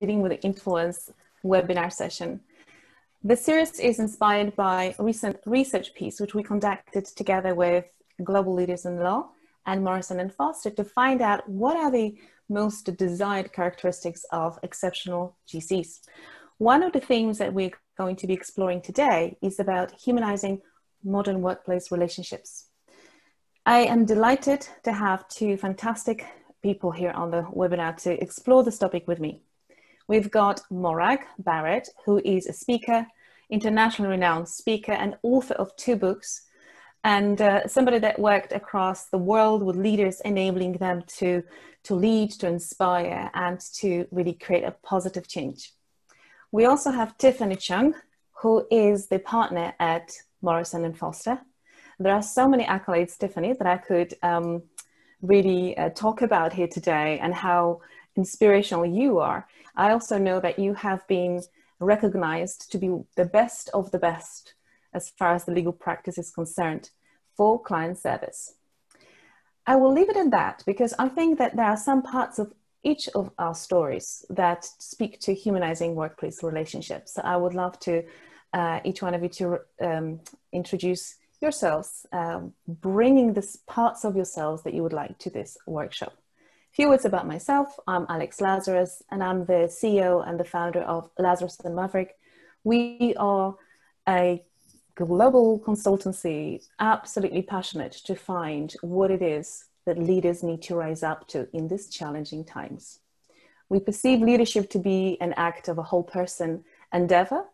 Leading with the Influence webinar session. The series is inspired by a recent research piece which we conducted together with global leaders in law and Morrison and Foerster to find out what are the most desired characteristics of exceptional GCs. One of the themes that we're going to be exploring today is about humanizing modern workplace relationships. I am delighted to have two fantastic people here on the webinar to explore this topic with me. We've got Morag Barrett, who is a speaker, internationally renowned speaker and author of two books, and uh, somebody that worked across the world with leaders, enabling them to, to lead, to inspire, and to really create a positive change. We also have Tiffany Cheung, who is the partner at Morrison and Foerster. There are so many accolades, Tiffany, that I could um, really uh, talk about here today and how inspirational you are. I also know that you have been recognized to be the best of the best as far as the legal practice is concerned for client service. I will leave it at that because I think that there are some parts of each of our stories that speak to humanizing workplace relationships. So I would love to uh, each one of you to um, introduce yourselves, um, bringing the parts of yourselves that you would like to this workshop. A few words about myself. I'm Alex Lazarus, and I'm the CEO and the founder of Lazarus and Maverick. We are a global consultancy, absolutely passionate to find what it is that leaders need to rise up to in these challenging times. We perceive leadership to be an act of a whole person endeavor,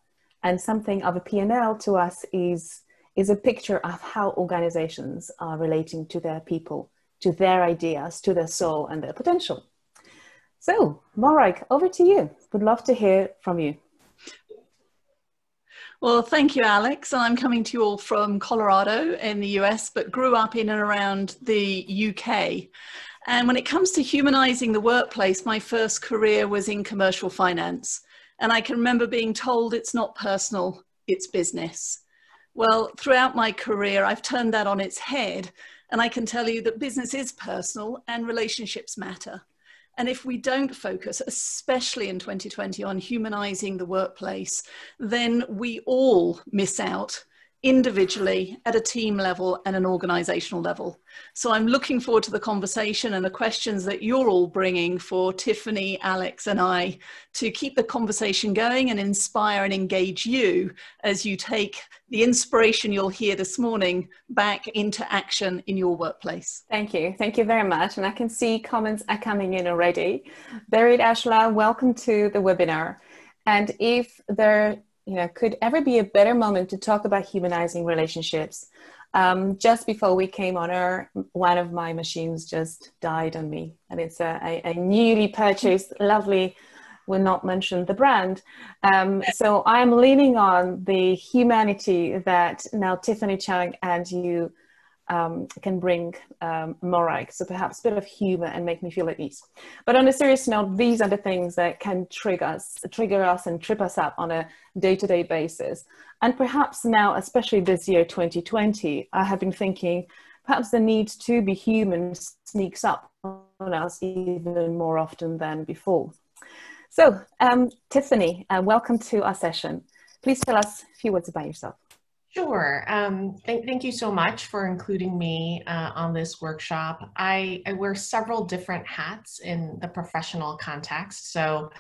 and something of a P&L to us is is a picture of how organizations are relating to their people, to their ideas, to their soul and their potential. So, Morag, over to you. Would love to hear from you. Well, thank you, Alex. And I'm coming to you all from Colorado in the US, but grew up in and around the UK. And when it comes to humanizing the workplace, my first career was in commercial finance. And I can remember being told it's not personal, it's business. Well, throughout my career, I've turned that on its head. And I can tell you that business is personal and relationships matter. And if we don't focus, especially in 2020, on humanizing the workplace, then we all miss out individually at a team level and an organizational level. So I'm looking forward to the conversation and the questions that you're all bringing for Tiffany, Alex, and I to keep the conversation going and inspire and engage you as you take the inspiration you'll hear this morning back into action in your workplace. Thank you. Thank you very much. And I can see comments are coming in already. Berit Ashla, welcome to the webinar. And if there you know, could ever be a better moment to talk about humanizing relationships. Um, just before we came on air, one of my machines just died on me, and it's a, a, a newly purchased, lovely. Will not mention the brand. Um, so I'm leaning on the humanity that now Tiffany Cheung and you um, can bring um, Morag. So perhaps a bit of humor and make me feel at ease. But on a serious note, these are the things that can trigger us, trigger us and trip us up on a day-to-day basis. And perhaps now, especially this year, 2020, I have been thinking perhaps the need to be human sneaks up on us even more often than before. So, um, Tiffany, uh, welcome to our session. Please tell us a few words about yourself. Sure. Um, th thank you so much for including me uh, on this workshop. I, I, wear several different hats in the professional context. So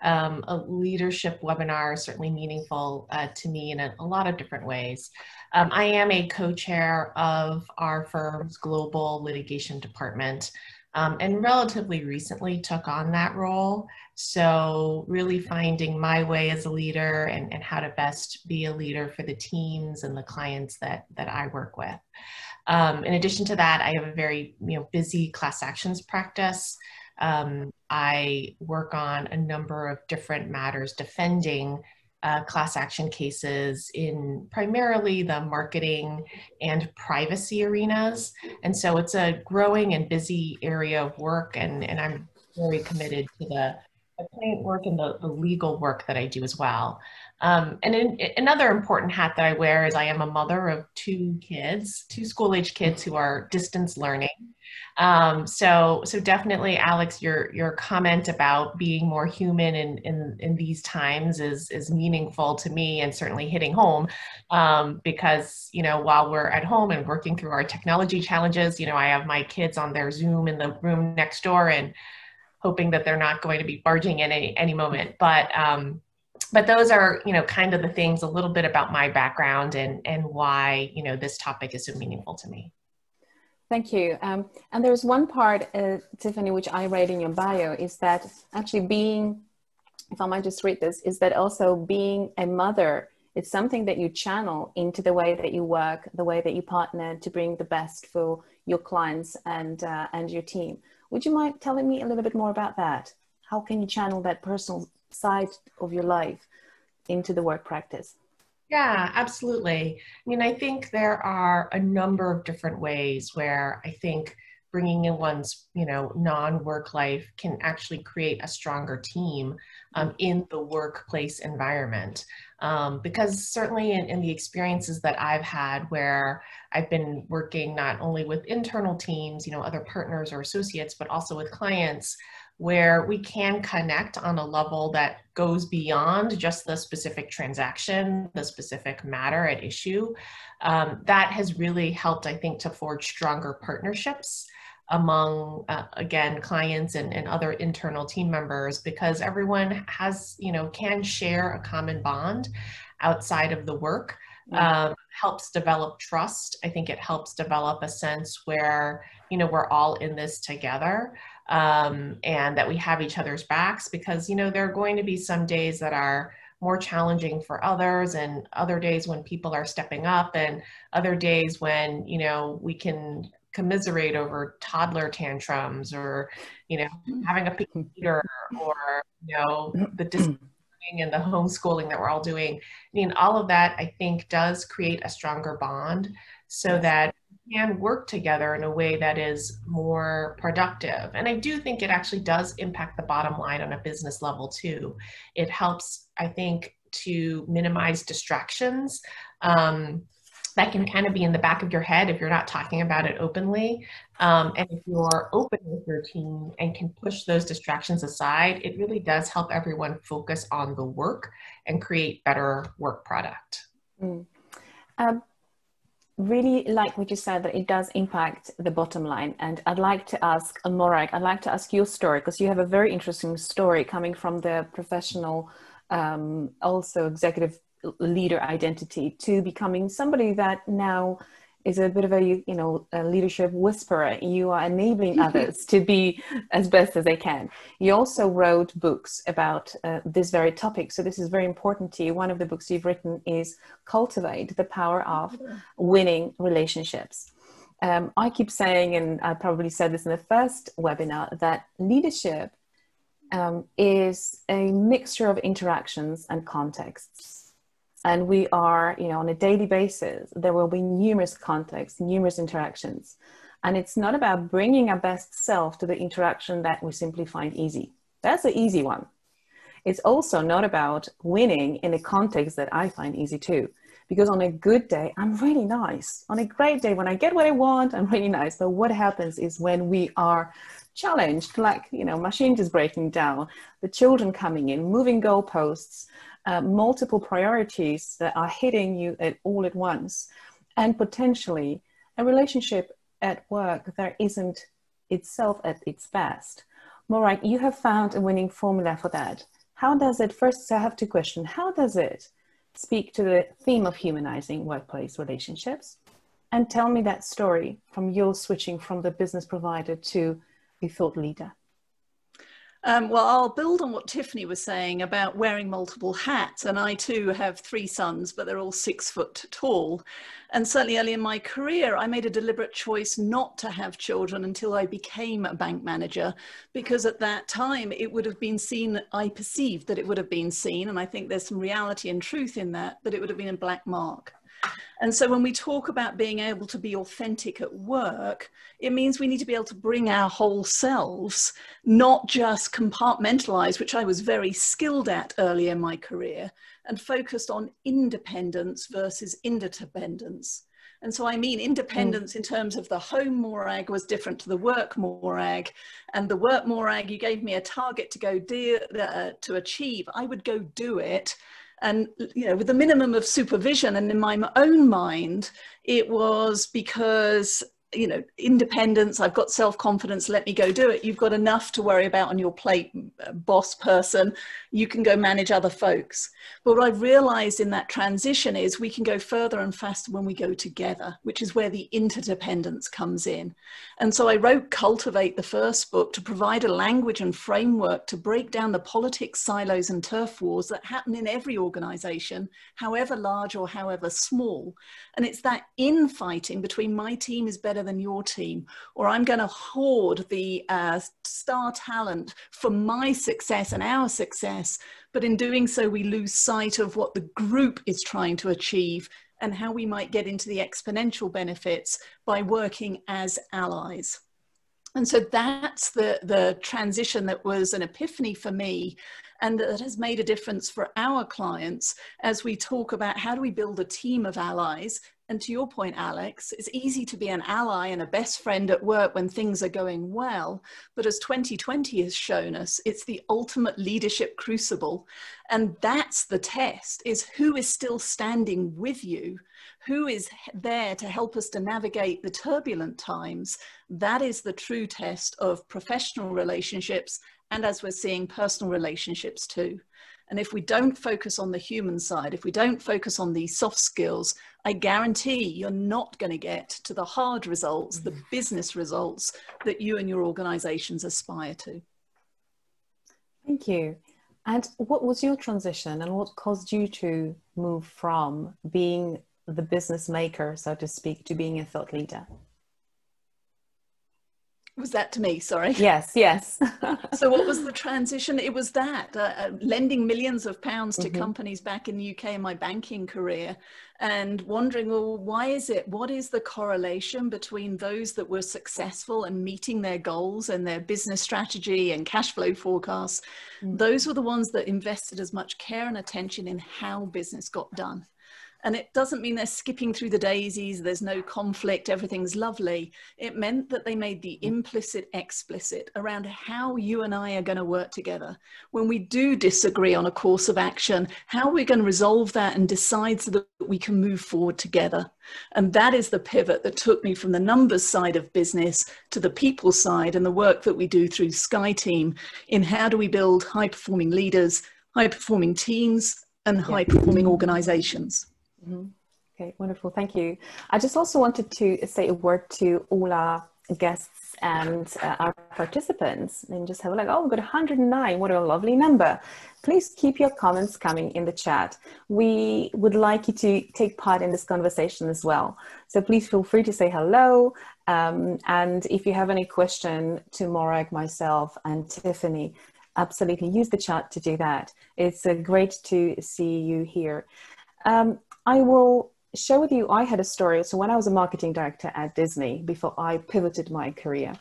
um, a leadership webinar is certainly meaningful uh, to me in a, a, lot of different ways. Um, I am a co-chair of our firm's global litigation department um, and relatively recently took on that role. So really finding my way as a leader and, and how to best be a leader for the teams and the clients that, that I work with. Um, in addition to that, I have a very you know, busy class actions practice. Um, I work on a number of different matters defending uh, class action cases in primarily the marketing and privacy arenas. And so it's a growing and busy area of work, and, and I'm very committed to the client work and the, the legal work that I do as well. Um, and in, another important hat that I wear is I am a mother of two kids, two school age kids who are distance learning. Um, so, so definitely, Alex, your your comment about being more human in in, in these times is is meaningful to me and certainly hitting home um, because you know while we're at home and working through our technology challenges, you know I have my kids on their Zoom in the room next door and hoping that they're not going to be barging in any any moment, but. Um, but those are you know kind of the things a little bit about my background and and why you know this topic is so meaningful to me. Thank you. Um, and there's one part uh, tiffany which i read in your bio is that actually being if i might just read this is that also being a mother it's something that you channel into the way that you work the way that you partner to bring the best for your clients and uh, and your team. Would you mind telling me a little bit more about that? How can you channel that personal side of your life into the work practice? Yeah, absolutely. I mean, I think there are a number of different ways where I think bringing in one's you know non-work life can actually create a stronger team um, in the workplace environment um, because certainly in, in, the experiences that i've had where i've been working not only with internal teams you know other partners or associates but also with clients where we can connect on a level that goes beyond just the specific transaction, the specific matter at issue. Um, that has really helped, I think, to forge stronger partnerships among uh, again clients and, and other internal team members because everyone has you know can share a common bond outside of the work. Um, helps develop trust. I think it helps develop a sense where you know we're all in this together um, and that we have each other's backs because you know there are going to be some days that are more challenging for others and other days when people are stepping up and other days when you know we can commiserate over toddler tantrums or you know having a computer or you know the disciplining and the homeschooling that we're all doing. I mean all of that i think does create a stronger bond so that can work together in a way that is more productive. And I do think it actually does impact the bottom line on a business level too. It helps, I think, to minimize distractions. Um, that can kind of be in the back of your head if you're not talking about it openly. Um, and if you're open with your team and can push those distractions aside, it really does help everyone focus on the work and create better work product. Mm. Um, really like what you said that it does impact the bottom line. And i'd like to ask morag i'd like to ask your story because you have a very interesting story coming from the professional um, also executive leader identity to becoming somebody that now is a bit of a you know a leadership whisperer. You are enabling others to be as best as they can. You also wrote books about uh, this very topic. So this is very important to you. One of the books you've written is cultivate the power of winning relationships. Um, i keep saying and i probably said this in the first webinar that leadership um, is a mixture of interactions and contexts and we are you know on a daily basis there will be numerous contexts numerous interactions. And it's not about bringing our best self to the interaction that we simply find easy. That's the easy one. It's also not about winning in a context that i find easy too. Because on a good day i'm really nice. On a great day when i get what i want i'm really nice. But what happens is when we are challenged like you know machine is breaking down the children coming in moving goalposts uh, multiple priorities that are hitting you at all at once, and potentially a relationship at work that isn't itself at its best. Morag, you have found a winning formula for that. How does it, first I have to question, how does it speak to the theme of humanizing workplace relationships? And tell me that story from your switching from the business provider to a thought leader. Um, well, I'll build on what Tiffany was saying about wearing multiple hats. And I too have three sons, but they're all six foot tall. And certainly early in my career, I made a deliberate choice not to have children until I became a bank manager, because at that time it would have been seen, I perceived that it would have been seen, and I think there's some reality and truth in that, that it would have been a black mark. And so when we talk about being able to be authentic at work, it means we need to be able to bring our whole selves, not just compartmentalize, which I was very skilled at early in my career, and focused on independence versus interdependence. And so I mean independence mm. in terms of the home morag was different to the work morag. And the work morag, you gave me a target to go do, uh, to achieve. I would go do it and you know with a minimum of supervision and in my own mind it was because you know independence i've got self-confidence let me go do it. You've got enough to worry about on your plate uh, boss person. You can go manage other folks. But what i've realized in that transition is we can go further and faster when we go together which is where the interdependence comes in. And so i wrote cultivate the first book to provide a language and framework to break down the politics silos and turf wars that happen in every organization however large or however small. And it's that infighting between my team is better better than your team, or I'm going to hoard the uh, star talent for my success and our success. But in doing so, we lose sight of what the group is trying to achieve and how we might get into the exponential benefits by working as allies. And so that's the, the transition that was an epiphany for me and that has made a difference for our clients as we talk about how do we build a team of allies and to your point, Alex, it's easy to be an ally and a best friend at work when things are going well. But as 2020 has shown us, it's the ultimate leadership crucible. And that's the test is who is still standing with you? Who is there to help us to navigate the turbulent times? That is the true test of professional relationships. And as we're seeing, personal relationships too. And if we don't focus on the human side, if we don't focus on these soft skills, I guarantee you're not going to get to the hard results, the mm. business results that you and your organizations aspire to. Thank you. And what was your transition and what caused you to move from being the business maker, so to speak, to being a thought leader? Was that to me? Sorry. Yes yes. So what was the transition? It was that uh, uh, lending millions of pounds to mm-hmm. companies back in the uk in my banking career and wondering well why is it what is the correlation between those that were successful and meeting their goals and their business strategy and cash flow forecasts? Mm-hmm. those were the ones that invested as much care and attention in how business got done and it doesn't mean they're skipping through the daisies, there's no conflict, everything's lovely. It meant that they made the mm-hmm. implicit explicit around how you and I are going to work together. When we do disagree on a course of action, how we're we going to resolve that and decide so that we can move forward together? And that is the pivot that took me from the numbers side of business to the people side and the work that we do through SkyeTeam in how do we build high performing leaders, high performing teams, and high performing organizations. Mm-hmm. Okay, wonderful. Thank you. I just also wanted to say a word to all our guests and uh, our participants and just have like, oh, we've got 109. What a lovely number. Please keep your comments coming in the chat. We would like you to take part in this conversation as well. So please feel free to say hello. Um, and if you have any question to Morag, myself, and Tiffany, absolutely use the chat to do that. It's uh, great to see you here. Um, I will share with you, I had a story. So when I was a marketing director at Disney, before I pivoted my career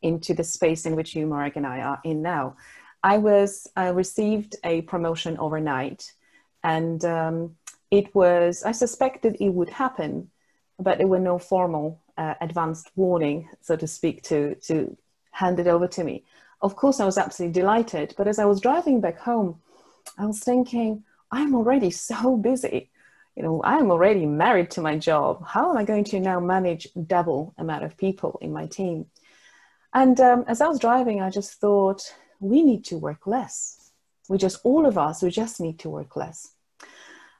into the space in which you, Morag, and I are in now, I was I received a promotion overnight, and um, it was I suspected it would happen, but there were no formal uh, advanced warning, so to speak, to to hand it over to me. Of course, I was absolutely delighted, but as I was driving back home, I was thinking, I'm already so busy you know, I'm already married to my job. How am I going to now manage double amount of people in my team? And um, as I was driving, I just thought, we need to work less. We just, all of us, we just need to work less.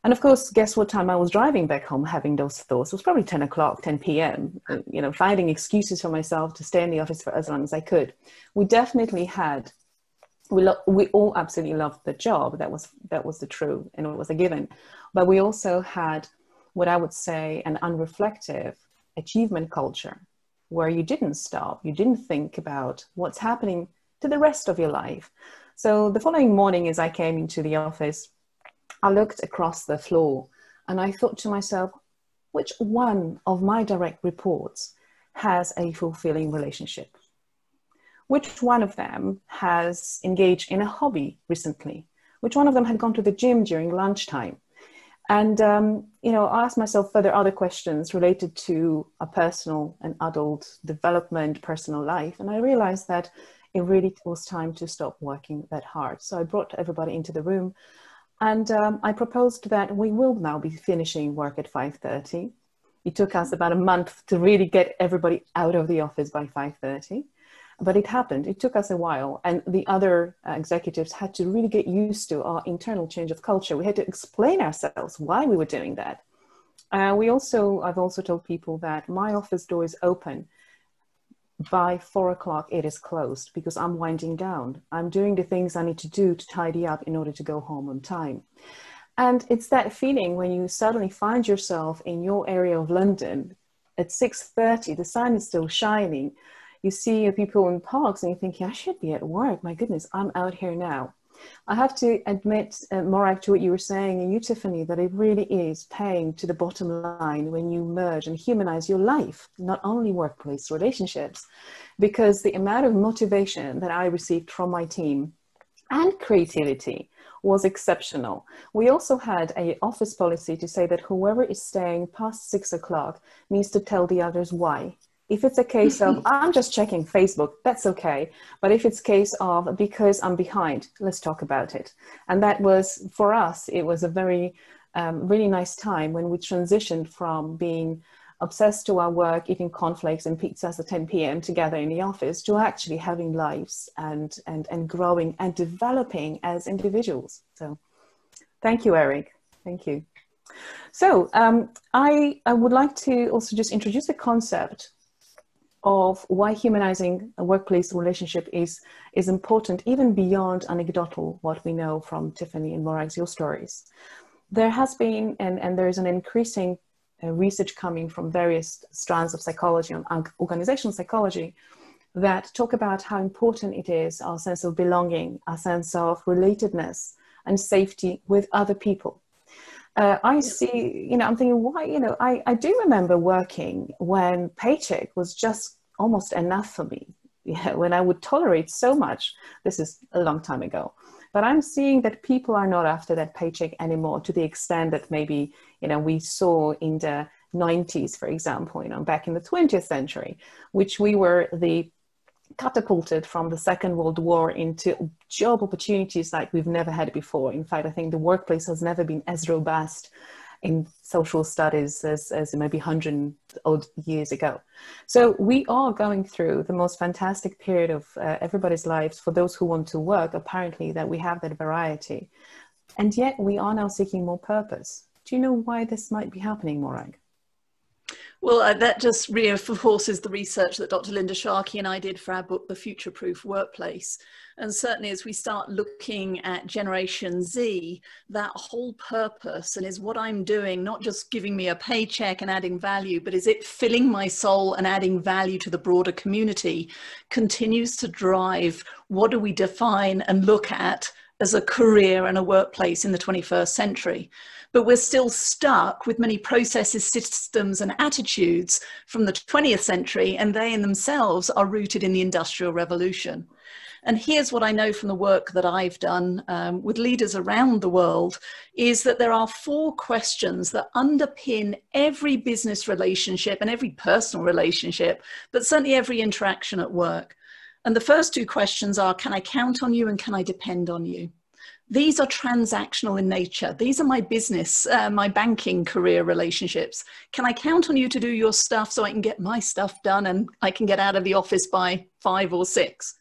And of course, guess what time I was driving back home having those thoughts? It was probably 10 o'clock, 10 p.m., you know, finding excuses for myself to stay in the office for as long as I could. We definitely had, we, lo- we all absolutely loved the job. That was, that was the true, and it was a given. But we also had what I would say an unreflective achievement culture where you didn't stop, you didn't think about what's happening to the rest of your life. So the following morning, as I came into the office, I looked across the floor and I thought to myself, which one of my direct reports has a fulfilling relationship? Which one of them has engaged in a hobby recently? Which one of them had gone to the gym during lunchtime? And, um, you know, I asked myself further other questions related to a personal and adult development, personal life. And I realized that it really was time to stop working that hard. So I brought everybody into the room and um, I proposed that we will now be finishing work at 5.30. It took us about a month to really get everybody out of the office by 5.30 but it happened. It took us a while, and the other uh, executives had to really get used to our internal change of culture. We had to explain ourselves why we were doing that. Uh, we also, I've also told people that my office door is open. By four o'clock, it is closed because I'm winding down. I'm doing the things I need to do to tidy up in order to go home on time. And it's that feeling when you suddenly find yourself in your area of London at 6.30, the sun is still shining, you see people in parks and you think, I should be at work. My goodness, I'm out here now. I have to admit, uh, to what you were saying, and you, Tiffany, that it really is paying to the bottom line when you merge and humanize your life, not only workplace relationships, because the amount of motivation that I received from my team and creativity was exceptional. We also had a office policy to say that whoever is staying past six o'clock needs to tell the others why. If it's a case of I'm just checking Facebook, that's okay. But if it's case of because I'm behind, let's talk about it. And that was for us, it was a very um, really nice time when we transitioned from being obsessed to our work, eating cornflakes and pizzas at 10 p.m. together in the office, to actually having lives and and and growing and developing as individuals. So, thank you, Eric. Thank you. So, um, I I would like to also just introduce the concept of why humanizing a workplace relationship is, is important, even beyond anecdotal, what we know from Tiffany and Morag's your stories. There has been, and, and there is an increasing uh, research coming from various strands of psychology and organizational psychology that talk about how important it is our sense of belonging, our sense of relatedness and safety with other people. Uh, I see, you know, I'm thinking, why, you know, I, I do remember working when paycheck was just almost enough for me. Yeah, when I would tolerate so much, this is a long time ago. But I'm seeing that people are not after that paycheck anymore to the extent that maybe, you know, we saw in the 90s, for example, you know, back in the 20th century, which we were the catapulted from the Second World War into job opportunities like we've never had before. In fact, I think the workplace has never been as robust in social studies as, as maybe 100 odd years ago. So we are going through the most fantastic period of uh, everybody's lives for those who want to work, apparently, that we have that variety. And yet we are now seeking more purpose. Do you know why this might be happening, Morag? Well, uh, that just reinforces the research that Dr. Linda Sharkey and I did for our book, The Future Proof Workplace. And certainly, as we start looking at Generation Z, that whole purpose and is what I'm doing not just giving me a paycheck and adding value, but is it filling my soul and adding value to the broader community continues to drive what do we define and look at as a career and a workplace in the 21st century. But we're still stuck with many processes, systems, and attitudes from the 20th century, and they in themselves are rooted in the Industrial Revolution. And here's what I know from the work that I've done um, with leaders around the world is that there are four questions that underpin every business relationship and every personal relationship, but certainly every interaction at work. And the first two questions are Can I count on you and can I depend on you? These are transactional in nature. These are my business, uh, my banking career relationships. Can I count on you to do your stuff so I can get my stuff done and I can get out of the office by five or six?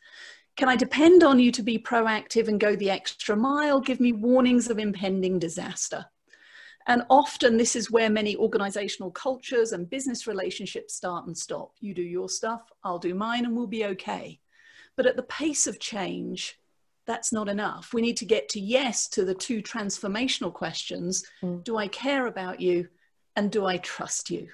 Can I depend on you to be proactive and go the extra mile, give me warnings of impending disaster? And often, this is where many organizational cultures and business relationships start and stop. You do your stuff, I'll do mine, and we'll be okay. But at the pace of change, that's not enough. We need to get to yes to the two transformational questions mm. Do I care about you? And do I trust you?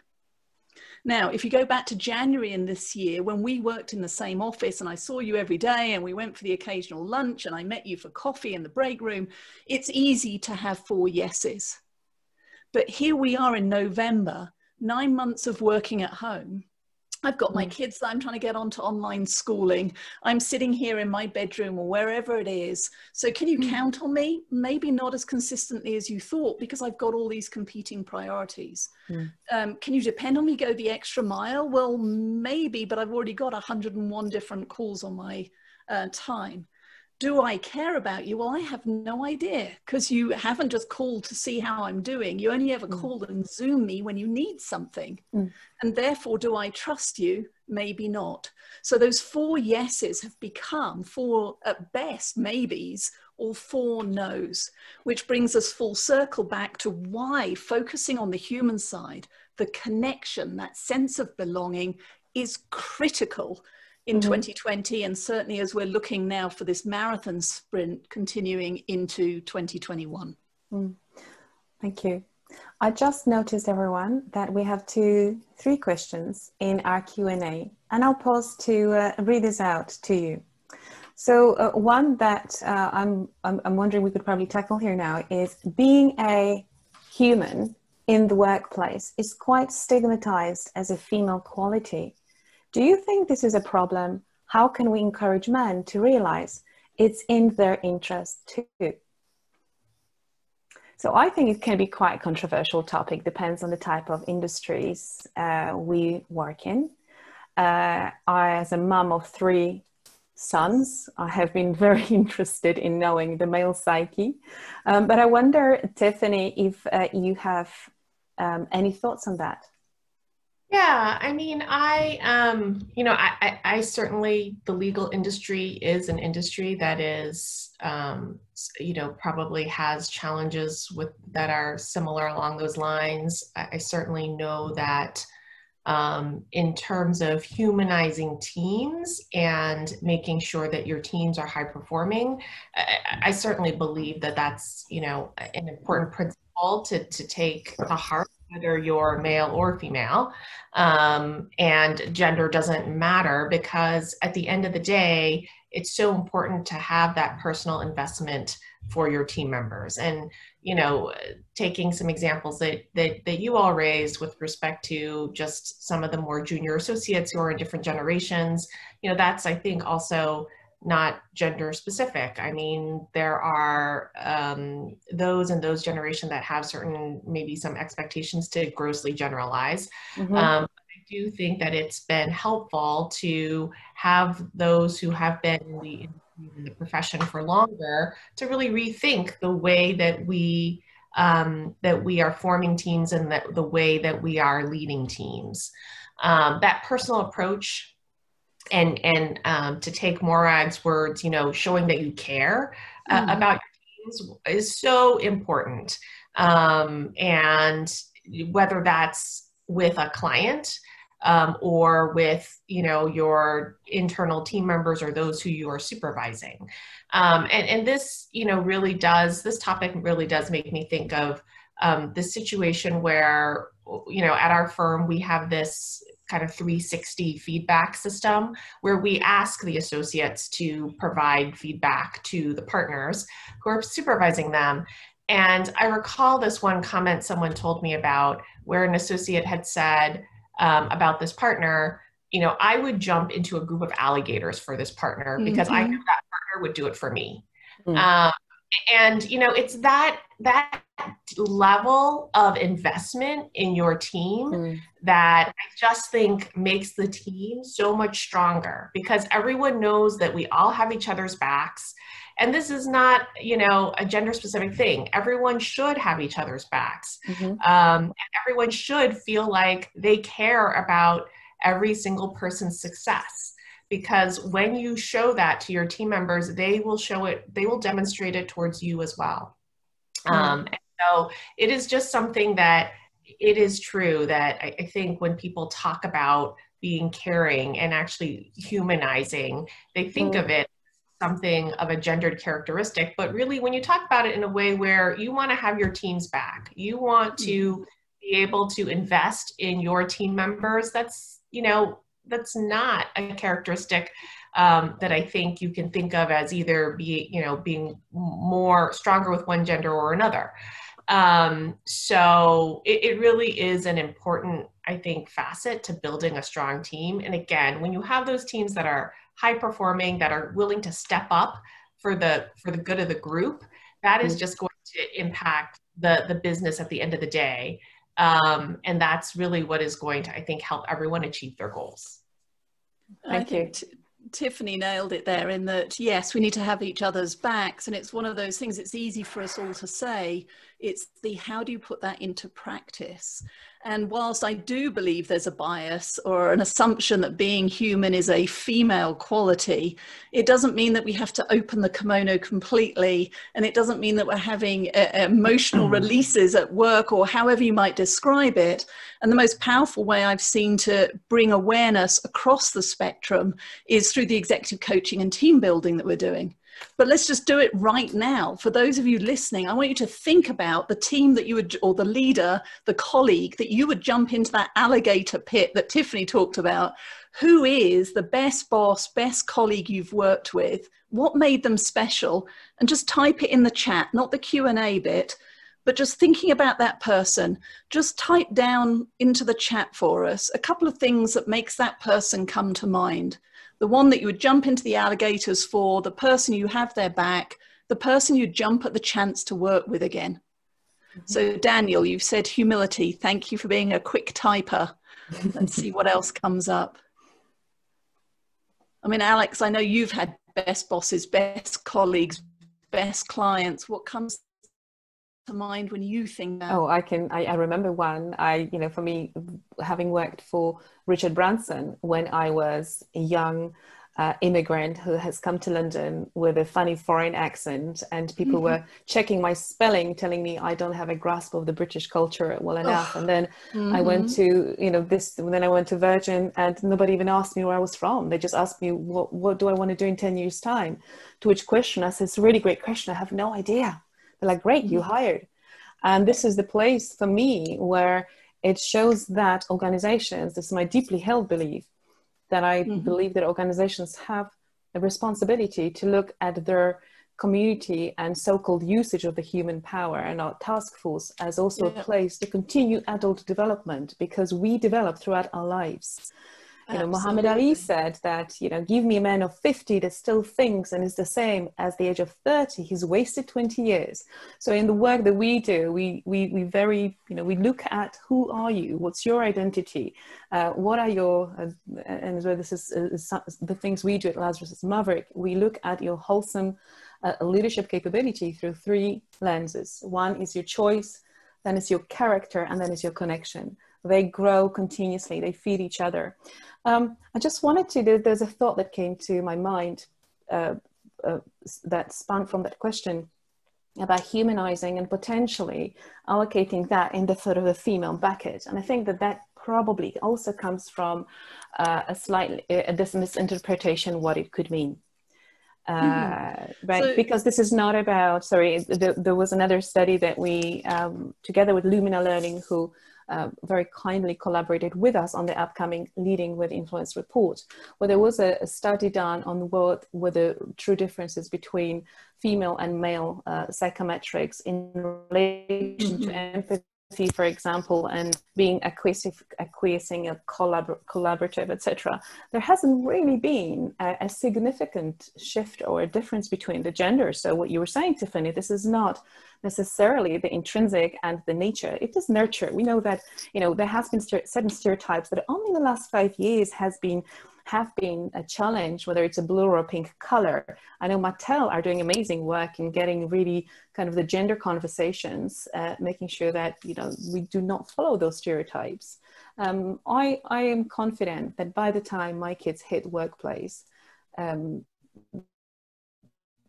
Now, if you go back to January in this year, when we worked in the same office and I saw you every day and we went for the occasional lunch and I met you for coffee in the break room, it's easy to have four yeses. But here we are in November nine months of working at home I've got my mm. kids that I'm trying to get onto online schooling. I'm sitting here in my bedroom or wherever it is. So, can you mm. count on me? Maybe not as consistently as you thought because I've got all these competing priorities. Mm. Um, can you depend on me go the extra mile? Well, maybe, but I've already got 101 different calls on my uh, time do I care about you? Well, I have no idea because you haven't just called to see how I'm doing. You only ever mm. call and Zoom me when you need something. Mm. And therefore, do I trust you? Maybe not. So those four yeses have become four, at best, maybes or four no's, which brings us full circle back to why focusing on the human side, the connection, that sense of belonging is critical in mm-hmm. 2020 and certainly as we're looking now for this marathon sprint continuing into 2021 mm. thank you i just noticed everyone that we have two three questions in our q&a and i'll pause to uh, read this out to you so uh, one that uh, I'm, I'm, I'm wondering we could probably tackle here now is being a human in the workplace is quite stigmatized as a female quality do you think this is a problem? How can we encourage men to realize it's in their interest too? So I think it can be quite a controversial topic, depends on the type of industries uh, we work in. Uh, I, as a mum of three sons, I have been very interested in knowing the male psyche. Um, but I wonder, Tiffany, if uh, you have um, any thoughts on that? Yeah, I mean, I, um, you know, I, I, I, certainly, the legal industry is an industry that is, um, you know, probably has challenges with that are similar along those lines. I, I certainly know that um, in terms of humanizing teams and making sure that your teams are high performing, I, I certainly believe that that's, you know, an important principle to, to take to heart whether you're male or female. Um, and gender doesn't matter because at the end of the day, it's so important to have that personal investment for your team members. And, you know, taking some examples that, that, that you all raised with respect to just some of the more junior associates who are in different generations, you know, that's, I think, also not gender specific. I mean, there are um, those in those generation that have certain maybe some expectations to grossly generalize. Mm-hmm. Um, I do think that it's been helpful to have those who have been in the, in the profession for longer to really rethink the way that we um, that we are forming teams and that the way that we are leading teams. Um, that personal approach and and um, to take Morag's words, you know, showing that you care uh, mm. about your teams is so important. Um, and whether that's with a client um, or with you know your internal team members or those who you are supervising, um, and and this you know really does this topic really does make me think of um, the situation where you know at our firm we have this kind of 360 feedback system where we ask the associates to provide feedback to the partners who are supervising them. And I recall this one comment someone told me about where an associate had said um, about this partner, you know, I would jump into a group of alligators for this partner because mm-hmm. I knew that partner would do it for me. Mm-hmm. Um, and you know, it's that that level of investment in your team mm. that I just think makes the team so much stronger because everyone knows that we all have each other's backs. And this is not, you know, a gender specific thing. Everyone should have each other's backs. Mm-hmm. Um, everyone should feel like they care about every single person's success because when you show that to your team members, they will show it, they will demonstrate it towards you as well. Mm-hmm. Um, so it is just something that it is true that I, I think when people talk about being caring and actually humanizing, they think mm. of it something of a gendered characteristic. But really, when you talk about it in a way where you want to have your teams back, you want to mm. be able to invest in your team members, that's, you know, that's not a characteristic um, that I think you can think of as either be, you know, being more stronger with one gender or another. Um, so it, it, really is an important I think, facet to building a strong team. And again, when you have those teams that are high performing, that are willing to step up for the for the good of the group, that is mm-hmm. just going to impact the the business at the end of the day. Um, and that's really what is going to, I think, help everyone achieve their goals. Thank you. Tiffany nailed it there in that, yes, we need to have each other's backs. And it's one of those things, it's easy for us all to say. It's the how do you put that into practice? And whilst I do believe there's a bias or an assumption that being human is a female quality, it doesn't mean that we have to open the kimono completely. And it doesn't mean that we're having uh, emotional releases at work or however you might describe it. And the most powerful way I've seen to bring awareness across the spectrum is through the executive coaching and team building that we're doing. But let's just do it right now. For those of you listening, I want you to think about the team that you would, or the leader, the colleague that you would jump into that alligator pit that Tiffany talked about. Who is the best boss, best colleague you've worked with? What made them special? And just type it in the chat, not the Q&A bit, but just thinking about that person just type down into the chat for us a couple of things that makes that person come to mind the one that you would jump into the alligators for, the person you have their back, the person you jump at the chance to work with again. Mm-hmm. So, Daniel, you've said humility. Thank you for being a quick typer. Let's see what else comes up. I mean, Alex, I know you've had best bosses, best colleagues, best clients. What comes to mind when you think that? Oh, I can. I, I, remember one. I, you know, for me, having worked for Richard Branson when I was a young uh, immigrant who has come to London with a funny foreign accent, and people mm-hmm. were checking my spelling, telling me I don't have a grasp of the British culture well enough. And then mm-hmm. I went to, you know, this. Then I went to Virgin, and nobody even asked me where I was from. They just asked me, "What, what do I want to do in ten years' time?" To which question I said, "It's a really great question. I have no idea." They're like, great, you mm-hmm. hired. And this is the place for me where it shows that organizations, this is my deeply held belief, that I mm-hmm. believe that organizations have a responsibility to look at their community and so-called usage of the human power and our task force as also yeah. a place to continue adult development because we develop throughout our lives you know, Muhammad Ali said that, you know, give me a man of 50 that still thinks and is the same as the age of 30, he's wasted 20 years. So in the work that we do, we, we, we very, you know, we look at who are you? What's your identity? Uh, what are your, uh, and so this is, uh, the things we do at Lazarus Maverick, we look at your wholesome uh, leadership capability through three lenses. One is your choice, then is your character, and then is your connection. They grow continuously, they feed each other. Um, I just wanted to, there, there's a thought that came to my mind uh, uh, that spun from that question about humanizing and potentially allocating that in the sort of a female bucket. And I think that that probably also comes from uh, a slightly a misinterpretation what it could mean. Uh, mm-hmm. right so, because this is not about sorry th- there was another study that we um, together with lumina learning who uh, very kindly collaborated with us on the upcoming Leading with Influence report, where there was a, a study done on what were the true differences between female and male uh, psychometrics in relation mm-hmm. to empathy for example, and being acquiescing, acquiescing a collabor- collaborative, etc., there hasn't really been a, a, significant shift or a difference between the genders. So, what you were saying, Tiffany, this is not necessarily the intrinsic and the nature. It is nurture. We know that you know there has been certain stereotypes that only in the last five years has been have been a challenge, whether it's a blue or a pink color. I know Mattel are doing amazing work in getting really kind of the gender conversations, uh, making sure that you know we do not follow those stereotypes. Um, I I am confident that by the time my kids hit workplace, um,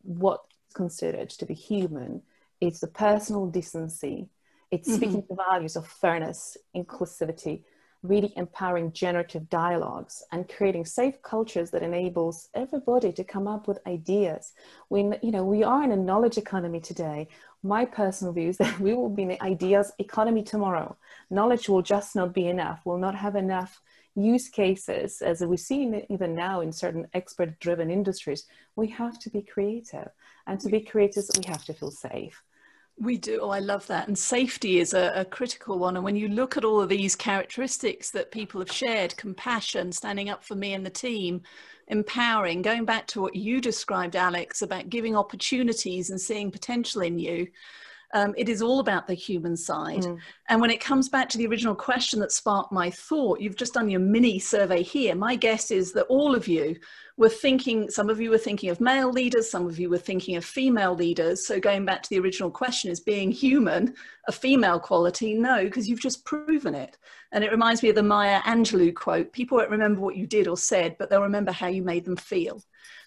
what's considered to be human is the personal decency. It's mm-hmm. speaking the values of fairness, inclusivity, really empowering generative dialogues and creating safe cultures that enables everybody to come up with ideas. We, you know, we are in a knowledge economy today. My personal view is that we will be in an ideas economy tomorrow. Knowledge will just not be enough. We'll not have enough use cases, as we see even now in certain expert-driven industries. We have to be creative, and to be creative, we have to feel safe. We do. Oh, I love that. And safety is a, a, critical one. And when you look at all of these characteristics that people have shared compassion, standing up for me and the team, empowering, going back to what you described, Alex, about giving opportunities and seeing potential in you. Um, it is all about the human side. Mm. And when it comes back to the original question that sparked my thought, you've just done your mini survey here. My guess is that all of you were thinking, some of you were thinking of male leaders, some of you were thinking of female leaders. So going back to the original question, is being human a female quality? No, because you've just proven it. And it reminds me of the Maya Angelou quote people won't remember what you did or said, but they'll remember how you made them feel. Mm.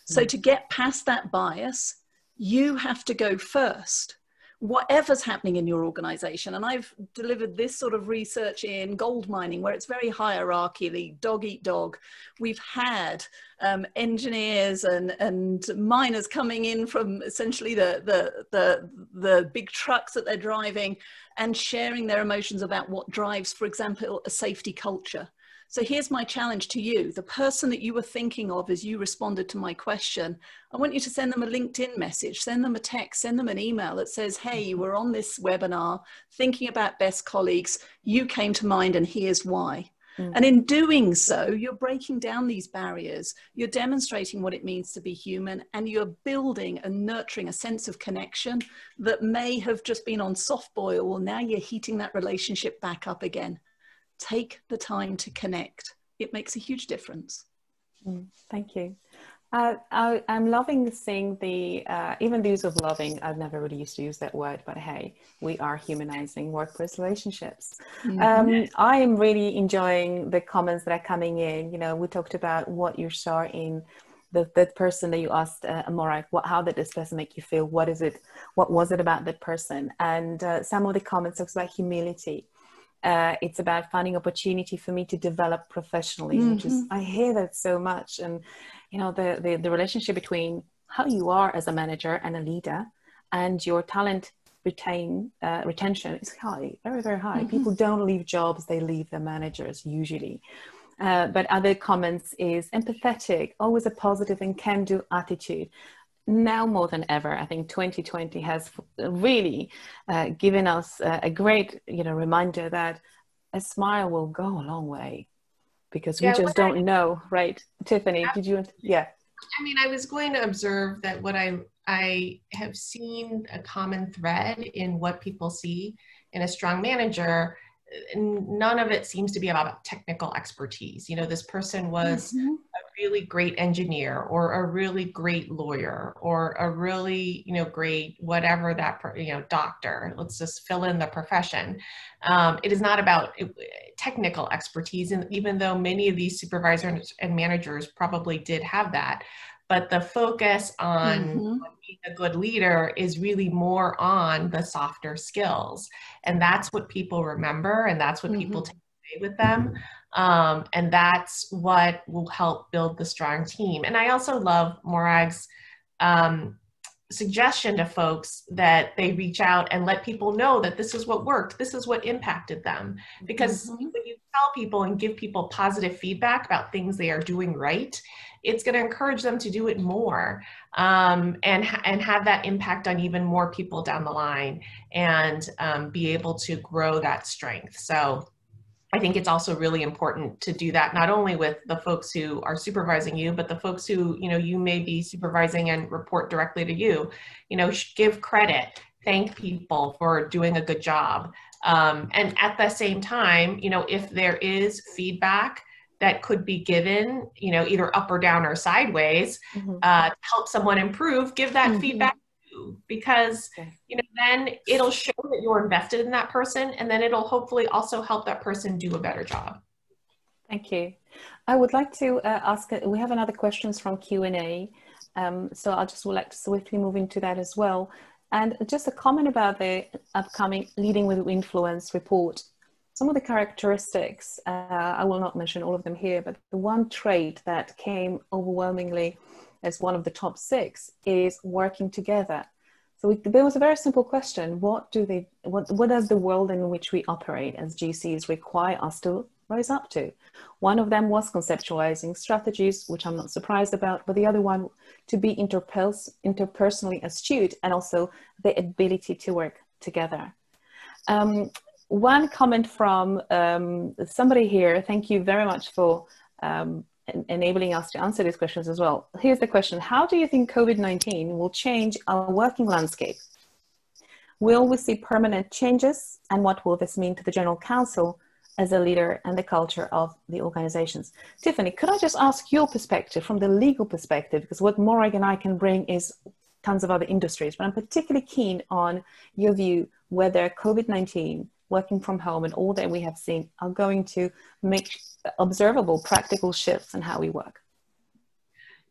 So to get past that bias, you have to go first whatever's happening in your organization. And I've delivered this sort of research in gold mining, where it's very hierarchically dog eat dog. We've had um, engineers and, and miners coming in from essentially the, the, the, the big trucks that they're driving and sharing their emotions about what drives, for example, a safety culture. So here's my challenge to you. The person that you were thinking of as you responded to my question, I want you to send them a LinkedIn message, send them a text, send them an email that says, hey, mm-hmm. we're on this webinar thinking about best colleagues. You came to mind and here's why. Mm. And in doing so, you're breaking down these barriers, you're demonstrating what it means to be human, and you're building and nurturing a sense of connection that may have just been on soft boil. Well, now you're heating that relationship back up again take the time to connect. It makes a huge difference. Mm, thank you. Uh, I, am loving seeing the, uh, even the use of loving, I've never really used to use that word, but hey, we are humanizing workplace relationships. Mm-hmm. Um, I am really enjoying the comments that are coming in. You know, we talked about what you saw in the, the person that you asked, uh, Morag, what, how did this person make you feel? What is it? What was it about that person? And uh, some of the comments talks about humility uh, it's about finding opportunity for me to develop professionally mm-hmm. which is mm-hmm. i hear that so much and you know the, the the relationship between how you are as a manager and a leader and your talent retain uh, retention is high very very high mm-hmm. people don't leave jobs they leave their managers usually uh, but other comments is empathetic always a positive and can do attitude now more than ever, I think 2020 has really uh, given us a, a, great, you know, reminder that a smile will go a long way because we yeah, just don't I, know, right? Tiffany, did you? Yeah. I mean, I was going to observe that what I I have seen a common thread in what people see in a strong manager. None of it seems to be about technical expertise. You know, this person was mm-hmm. really great engineer or a really great lawyer or a really you know great whatever that you know doctor. Let's just fill in the profession. Um, it is not about technical expertise. And even though many of these supervisors and managers probably did have that but the focus on mm-hmm. being a good leader is really more on the softer skills and that's what people remember and that's what mm-hmm. people take away with them um, and that's what will help build the strong team. And I also love Morag's um, suggestion to folks that they reach out and let people know that this is what worked, this is what impacted them. Because mm-hmm. when you tell people and give people positive feedback about things they are doing right, it's going to encourage them to do it more um, and, and have that impact on even more people down the line and um, be able to grow that strength. So I think it's also really important to do that not only with the folks who are supervising you, but the folks who you know you may be supervising and report directly to you. You know, give credit, thank people for doing a good job, um, and at the same time, you know, if there is feedback that could be given, you know, either up or down or sideways, mm-hmm. uh, to help someone improve, give that mm-hmm. feedback because you know then it'll show that you're invested in that person and then it'll hopefully also help that person do a better job. Thank you. I would like to uh, ask uh, we have another questions from q&a um, so i'll just would like to swiftly move into that as well. And just a comment about the upcoming leading with influence report. Some of the characteristics uh, i will not mention all of them here but the one trait that came overwhelmingly as one of the top six is working together. So we, there was a very simple question: What do they? What what does the world in which we operate as GCs require us to rise up to? One of them was conceptualizing strategies, which I'm not surprised about, but the other one to be interpersonally astute and also the ability to work together. Um, one comment from um, somebody here. Thank you very much for um, enabling us to answer these questions as well. Here's the question How do you think COVID 19 will change our working landscape? Will we see permanent changes? And what will this mean to the General Counsel as a leader and the culture of the organizations? Tiffany, could I just ask your perspective from the legal perspective? Because what Morag and I can bring is tons of other industries, but I'm particularly keen on your view whether COVID 19 working from home and all that we have seen are going to make observable practical shifts in how we work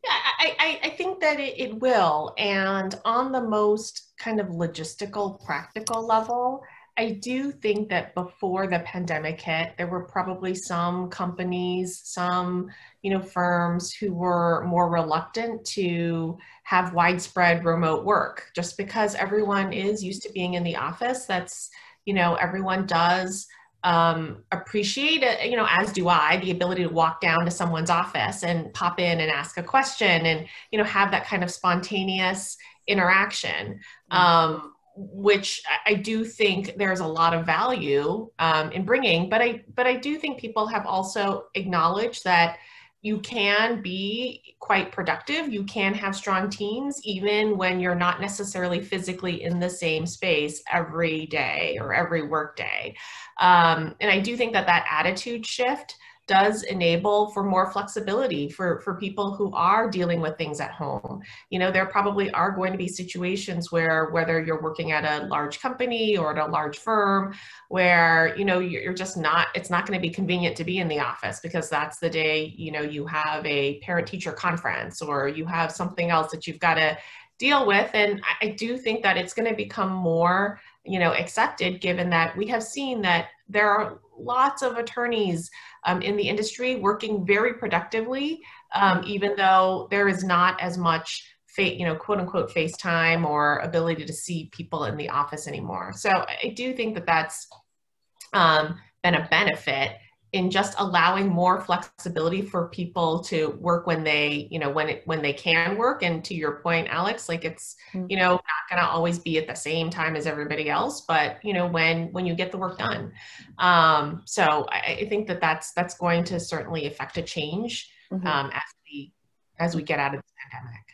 yeah i, I, think that it, it will and on the most kind of logistical practical level I do think that before the pandemic hit, there were probably some companies, some you know firms who were more reluctant to have widespread remote work, just because everyone is used to being in the office. That's you know everyone does um, appreciate it, you know, as do I, the ability to walk down to someone's office and pop in and ask a question and, you know, have that kind of spontaneous interaction, mm-hmm. um, which I do think there's a lot of value um, in bringing. But I, but I do think people have also acknowledged that you can be quite productive. You can have strong teams even when you're not necessarily physically in the same space every day or every workday. Um, and I do think that that attitude shift does enable for more flexibility for, for people who are dealing with things at home. You know, there probably are going to be situations where whether you're working at a large company or at a large firm where, you know, you're just not, it's not going to be convenient to be in the office because that's the day, you know, you have a parent teacher conference or you have something else that you've got to deal with. And I do think that it's going to become more, you know, accepted given that we have seen that there are lots of attorneys um, in the industry working very productively, um, even though there is not as much you know, quote unquote FaceTime or ability to see people in the office anymore. So I do think that that's um, been a benefit in just allowing more flexibility for people to work when they you know when it when they can work and to your point alex like it's mm-hmm. you know not going to always be at the same time as everybody else but you know when when you get the work done um, so I, I, think that that's that's going to certainly affect a change mm-hmm. um, as we as we get out of the pandemic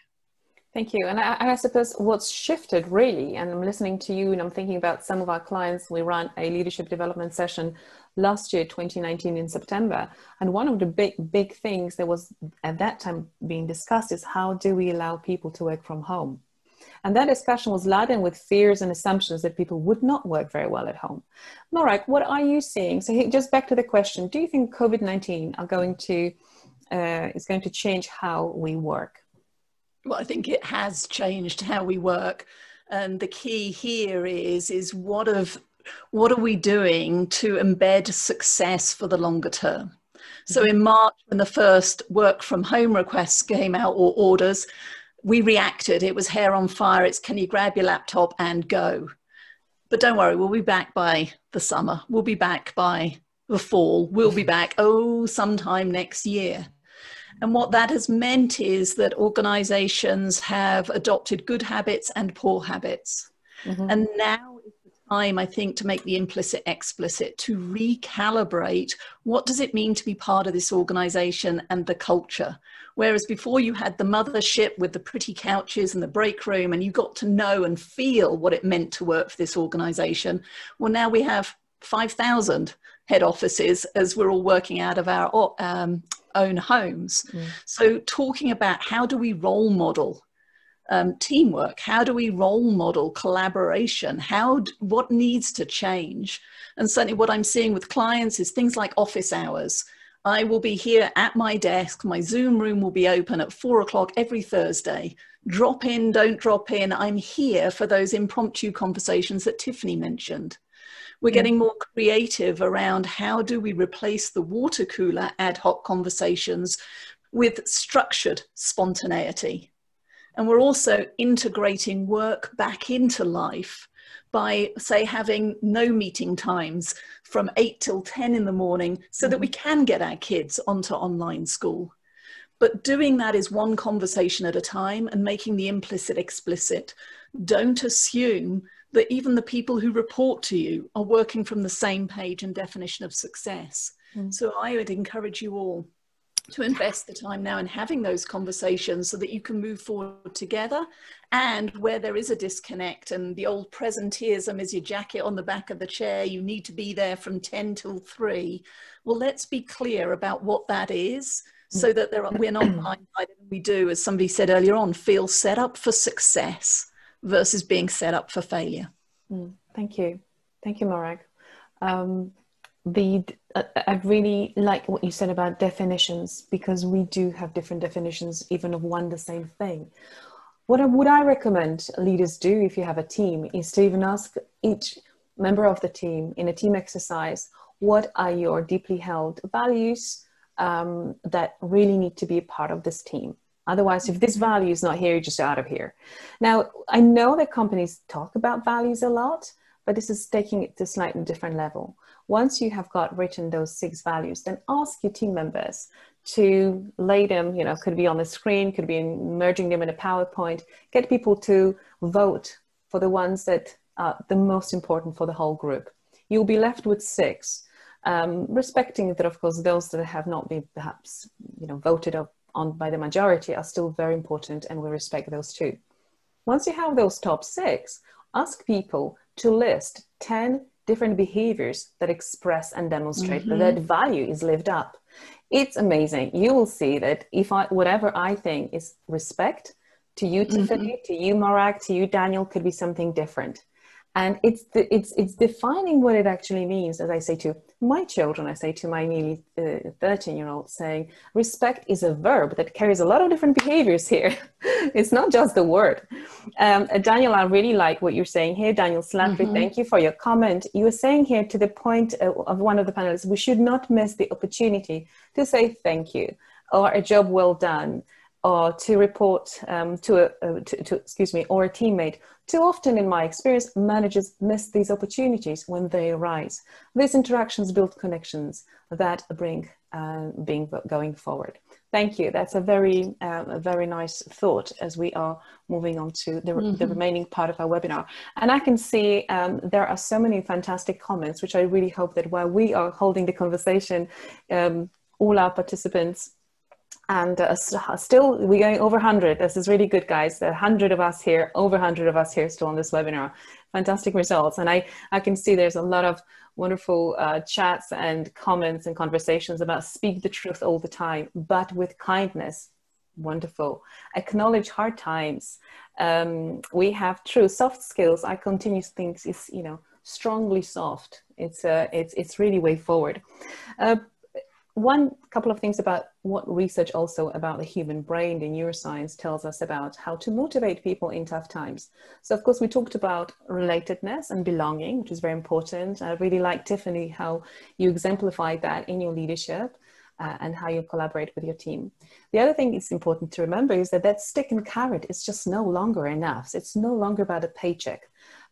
Thank you. And I, and I, suppose what's shifted really, and I'm listening to you and I'm thinking about some of our clients. We run a leadership development session last year, 2019, in September. And one of the big, big things that was at that time being discussed is how do we allow people to work from home? And that discussion was laden with fears and assumptions that people would not work very well at home. Morag, what are you seeing? So just back to the question, do you think COVID-19 are going to, uh, is going to change how we work? Well, I think it has changed how we work. And the key here is, is what of what are we doing to embed success for the longer term? So in March, when the first work from home requests came out or orders, we reacted. It was hair on fire. It's can you grab your laptop and go? But don't worry, we'll be back by the summer. We'll be back by the fall. We'll be back, oh, sometime next year. And what that has meant is that organizations have adopted good habits and poor habits. Mm-hmm. And now time, I think, to make the implicit explicit, to recalibrate what does it mean to be part of this organization and the culture. Whereas before you had the mothership with the pretty couches and the break room, and you got to know and feel what it meant to work for this organization. Well, now we have 5,000 head offices as we're all working out of our um, own homes. Mm. So, talking about how do we role model um, teamwork? How do we role model collaboration? How what needs to change? And certainly, what I'm seeing with clients is things like office hours. I will be here at my desk. My Zoom room will be open at four o'clock every Thursday. Drop in, don't drop in. I'm here for those impromptu conversations that Tiffany mentioned. We're getting more creative around how do we replace the water cooler ad hoc conversations with structured spontaneity. And we're also integrating work back into life by, say, having no meeting times from 8 till 10 in the morning so that we mm-hmm. can get our kids onto online school. But doing that is one conversation at a time and making the implicit explicit. Don't assume that even the people who report to you are working from the same page and definition of success. Mm. So I would encourage you all to invest the time now in having those conversations so that you can move forward together. And where there is a disconnect and the old presenteeism is your jacket on the back of the chair, you need to be there from 10 till 3. Well, let's be clear about what that is so that are, we're not blindsided. We do, as somebody said earlier on, feel set up for success versus being set up for failure. Mm, thank you. Thank you, Morag. Um, the I really like what you said about definitions because we do have different definitions, even of one the same thing. What I, would I recommend leaders do if you have a team is to even ask each member of the team in a team exercise, what are your deeply held values um, that really need to be a part of this team? Otherwise, if this value is not here, you're just out of here. Now, I know that companies talk about values a lot, but this is taking it to a slightly different level. Once you have got written those six values, then ask your team members to lay them, you know, could be on the screen, could be merging them in a PowerPoint, get people to vote for the ones that are the most important for the whole group. You'll be left with six, um, respecting that, of course, those that have not been perhaps, you know, voted up on by the majority are still very important and we respect those too. Once you have those top six, ask people to list 10 different behaviors that express and demonstrate mm-hmm. that that value is lived up. It's amazing. You will see that if I, whatever I think is respect to you, Tiffany, mm-hmm. to you, Morag, to you, Daniel, could be something different and it's the, it's it's defining what it actually means as i say to my children i say to my nearly 13 uh, year old saying respect is a verb that carries a lot of different behaviors here. It's not just the word. Um, uh, daniel i really like what you're saying here. Daniel slattery mm-hmm. thank you for your comment. You were saying here to the point uh, of one of the panelists we should not miss the opportunity to say thank you or a job well done or to report um, to a uh, to, to, excuse me or a teammate too often in my experience managers miss these opportunities when they arise. These interactions build connections that bring uh, being going forward. Thank you. That's a very um, a very nice thought as we are moving on to the, mm-hmm. the remaining part of our webinar. And i can see um, there are so many fantastic comments which i really hope that while we are holding the conversation um, all our participants and uh, still we're going over 100 this is really good guys. 100 of us here over 100 of us here still on this webinar. Fantastic results. And i i can see there's a lot of wonderful uh, chats and comments and conversations about speak the truth all the time but with kindness. Wonderful. Acknowledge hard times. Um, we have true soft skills. I continue to think is you know strongly soft. It's uh, it's it's really way forward. Uh, one couple of things about what research also about the human brain, the neuroscience tells us about how to motivate people in tough times. So, of course, we talked about relatedness and belonging, which is very important. I really like, Tiffany, how you exemplified that in your leadership. Uh, and how you collaborate with your team. The other thing it's important to remember is that that stick and carrot is just no longer enough. It's no longer about a paycheck.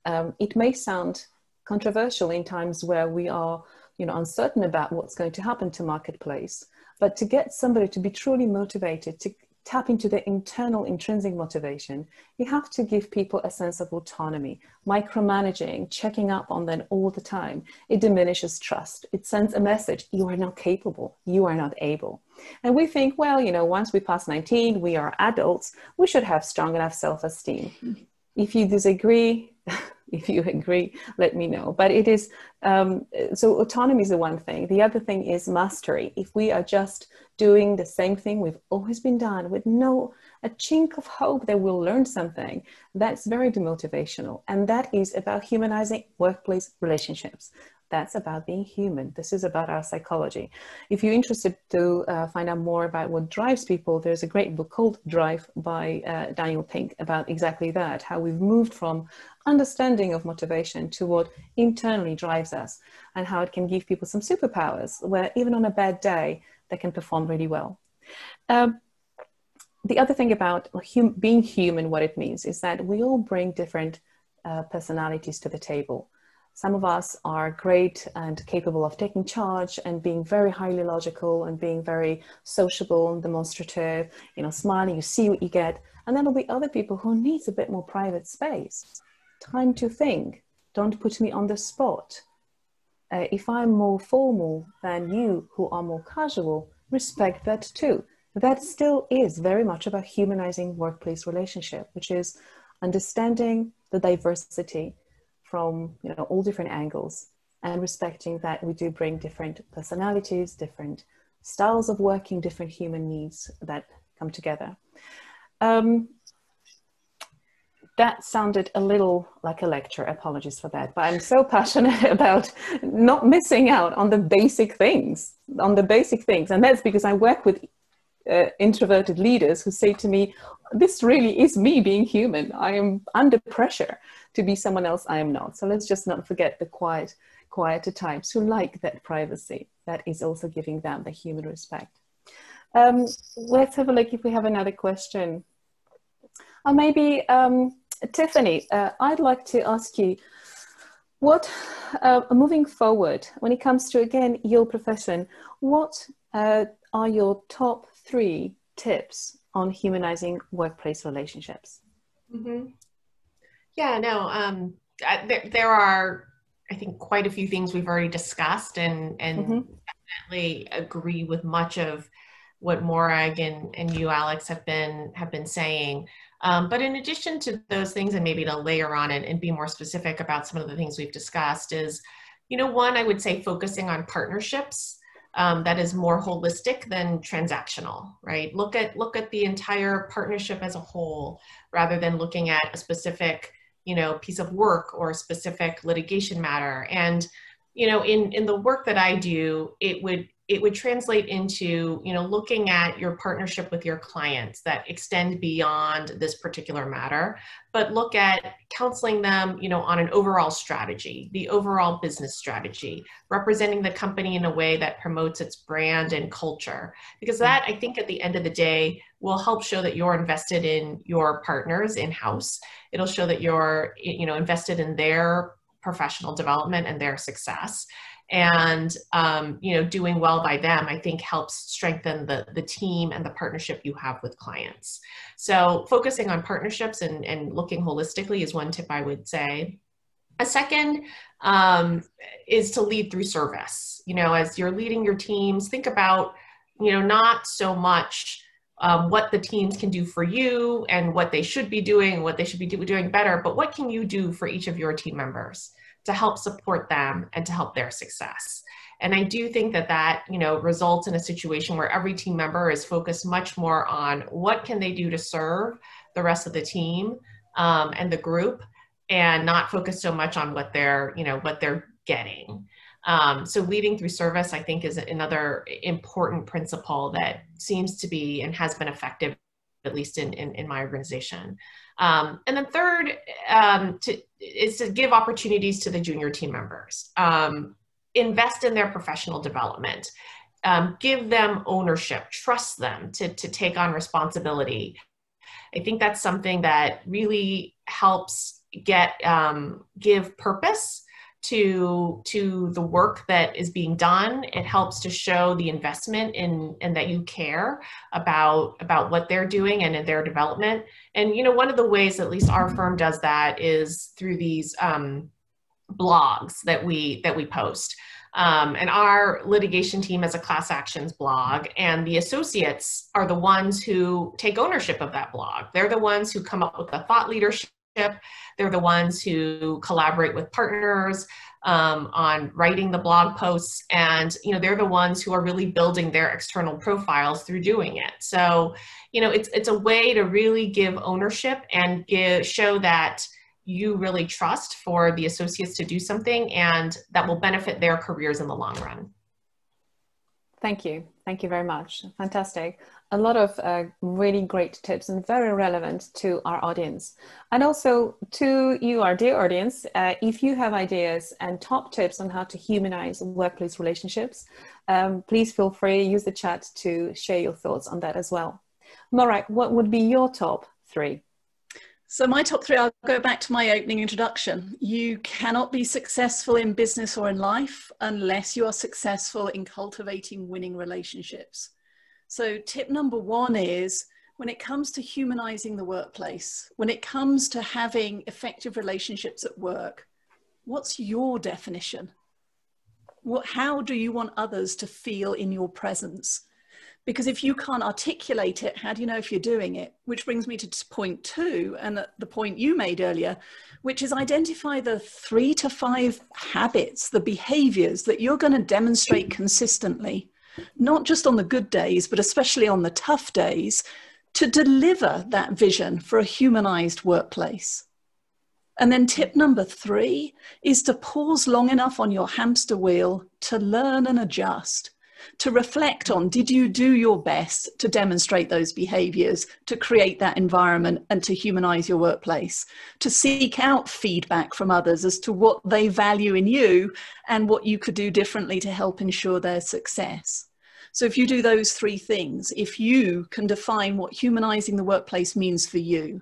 Um, it may sound controversial in times where we are you know uncertain about what's going to happen to marketplace. But to get somebody to be truly motivated to tap into the internal intrinsic motivation you have to give people a sense of autonomy. Micromanaging checking up on them all the time it diminishes trust. It sends a message you are not capable. You are not able. And we think well you know once we pass 19 we are adults we should have strong enough self-esteem. If you disagree if you agree, let me know. But it is, um, so autonomy is the one thing. The other thing is mastery. If we are just doing the same thing we've always been done with no, a chink of hope that we'll learn something, that's very demotivational. And that is about humanizing workplace relationships that's about being human. This is about our psychology. If you're interested to uh, find out more about what drives people, there's a great book called Drive by uh, Daniel Pink about exactly that, how we've moved from understanding of motivation to what internally drives us and how it can give people some superpowers where even on a bad day, they can perform really well. Um, the other thing about hum- being human, what it means is that we all bring different uh, personalities to the table. Some of us are great and capable of taking charge and being very highly logical and being very sociable and demonstrative, you know, smiling, you see what you get. And then there'll be other people who needs a bit more private space. time to think. Don't put me on the spot. Uh, if I'm more formal than you who are more casual, respect that too. That still is very much about humanizing workplace relationship, which is understanding the diversity from you know all different angles and respecting that we do bring different personalities, different styles of working, different human needs that come together. Um, that sounded a little like a lecture. Apologies for that. But I'm so passionate about not missing out on the basic things, on the basic things. And that's because I work with uh, introverted leaders who say to me, This really is me being human. I am under pressure to be someone else I am not. So let's just not forget the quiet, quieter types who like that privacy. That is also giving them the human respect. Um, let's have a look if we have another question. Or maybe um, Tiffany, uh, I'd like to ask you what, uh, moving forward, when it comes to again your profession, what uh, are your top three tips on humanizing workplace relationships? Mm-hmm. Yeah, no, um, I, there, there are, I think, quite a few things we've already discussed, and and mm-hmm. definitely agree with much of what Morag and, and you, Alex, have been have been saying. Um, but in addition to those things, and maybe to layer on it and be more specific about some of the things we've discussed, is, you know, one, I would say focusing on partnerships um, that is more holistic than transactional, right? Look at look at the entire partnership as a whole, rather than looking at a specific, you know, piece of work or a specific litigation matter. And, you know, in in the work that I do, it would it would translate into you know looking at your partnership with your clients that extend beyond this particular matter but look at counseling them you know on an overall strategy the overall business strategy representing the company in a way that promotes its brand and culture. Because that i think at the end of the day will help show that you're invested in your partners in house it'll show that you're you know invested in their professional development and their success and um, you know doing well by them i think helps strengthen the, the team and the partnership you have with clients. So focusing on partnerships and, and looking holistically is one tip i would say. A second um, is to lead through service. You know as you're leading your teams think about you know not so much um, what the teams can do for you and what they should be doing what they should be do- doing better but what can you do for each of your team members to help support them and to help their success. And I do think that that, you know, results in a situation where every team member is focused much more on what can they do to serve the rest of the team um, and the group and not focus so much on what they're, you know, what they're getting. Um, so leading through service, I think, is another important principle that seems to be and has been effective, at least in, in, in my organization. Um, and then third um, to, is to give opportunities to the junior team members. Um, invest in their professional development. Um, give them ownership, trust them to, to take on responsibility. I think that's something that really helps get um, give purpose to to the work that is being done. It helps to show the investment in and that you care about about what they're doing and in their development. And you know one of the ways at least our firm does that is through these um, blogs that we that we post. Um, and our litigation team has a class actions blog and the associates are the ones who take ownership of that blog. They're the ones who come up with the thought leadership they're the ones who collaborate with partners um, on writing the blog posts, and you know they're the ones who are really building their external profiles through doing it. So, you know, it's it's a way to really give ownership and give show that you really trust for the associates to do something, and that will benefit their careers in the long run. Thank you. Thank you very much. Fantastic a lot of uh, really great tips and very relevant to our audience. And also to you, our dear audience, uh, if you have ideas and top tips on how to humanize workplace relationships, um, please feel free use the chat to share your thoughts on that as well. Morag, what would be your top three? So, my top three, I'll go back to my opening introduction. You cannot be successful in business or in life unless you are successful in cultivating winning relationships. So, tip number one is when it comes to humanizing the workplace, when it comes to having effective relationships at work, what's your definition? What, how do you want others to feel in your presence? Because if you can't articulate it, how do you know if you're doing it? Which brings me to point two, and the point you made earlier, which is identify the three to five habits, the behaviors that you're going to demonstrate consistently, not just on the good days, but especially on the tough days, to deliver that vision for a humanized workplace. And then tip number three is to pause long enough on your hamster wheel to learn and adjust, to reflect on did you do your best to demonstrate those behaviors, to create that environment and to humanize your workplace, to seek out feedback from others as to what they value in you and what you could do differently to help ensure their success. So if you do those three things, if you can define what humanizing the workplace means for you,